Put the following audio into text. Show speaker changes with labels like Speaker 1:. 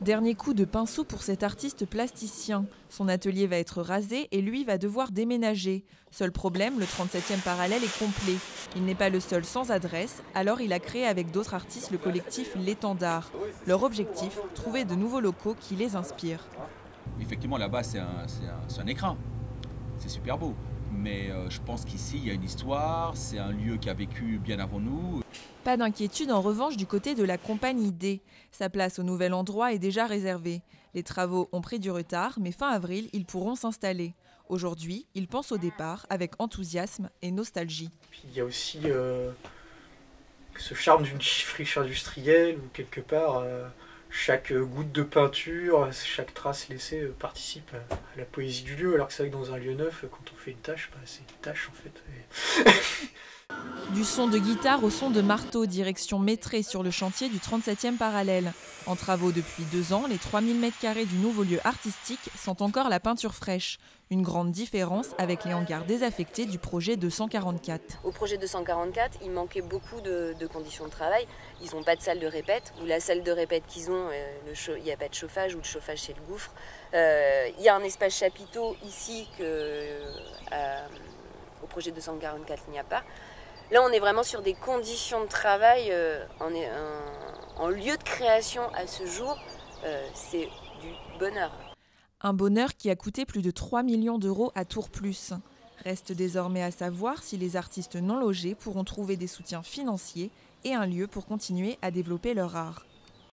Speaker 1: Dernier coup de pinceau pour cet artiste plasticien. Son atelier va être rasé et lui va devoir déménager. Seul problème, le 37e parallèle est complet. Il n'est pas le seul sans adresse, alors il a créé avec d'autres artistes le collectif L'étendard. Leur objectif, trouver de nouveaux locaux qui les inspirent.
Speaker 2: Effectivement, là-bas, c'est un, écrin. C'est super beau. Mais euh, je pense qu'ici, il y a une histoire, c'est un lieu qui a vécu bien avant nous.
Speaker 1: Pas d'inquiétude en revanche du côté de la compagnie D. Sa place au nouvel endroit est déjà réservée. Les travaux ont pris du retard, mais fin avril, ils pourront s'installer. Aujourd'hui, ils pensent au départ avec enthousiasme et nostalgie.
Speaker 3: Il y a aussi euh, ce charme d'une friche industrielle où quelque part euh, chaque goutte de peinture, chaque trace laissée euh, participe à, la poésie du lieu. Alors que c'est vrai que dans un lieu neuf, quand on fait une tâche, bah, c'est une tâche en fait.
Speaker 1: Du son de guitare au son de marteau, direction Métré sur le chantier du 37e parallèle. En travaux depuis deux ans, les 3000 m2 du nouveau lieu artistique sont encore la peinture fraîche. Une grande différence avec les hangars désaffectés du projet 244.
Speaker 4: Au projet 244, il manquait beaucoup de, conditions de travail. Ils n'ont pas de salle de répète, ou la salle de répète qu'ils ont, euh, il n'y a pas de chauffage ou de chauffage chez le gouffre. Euh, il y a un espace chapiteau ici que euh, au projet 244 il n'y a pas. Là, on est vraiment sur des conditions de travail, en, lieu de création à ce jour, c'est du bonheur.
Speaker 1: Un bonheur qui a coûté plus de 3 millions d'euros à Tour Plus. Reste désormais à savoir si les artistes non logés pourront trouver des soutiens financiers et un lieu pour continuer à développer leur art.